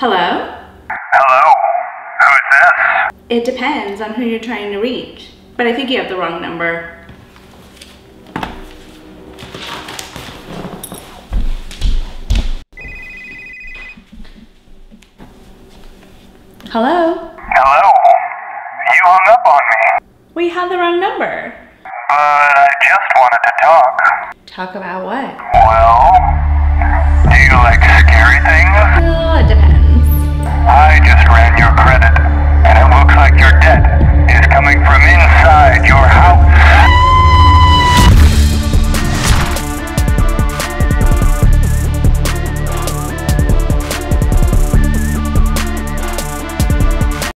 Hello? Hello? Who's this? It depends on who you're trying to reach. But I think you have the wrong number. Hello? Hello? You hung up on me. We have the wrong number. But I just wanted to talk. Talk about what? Well,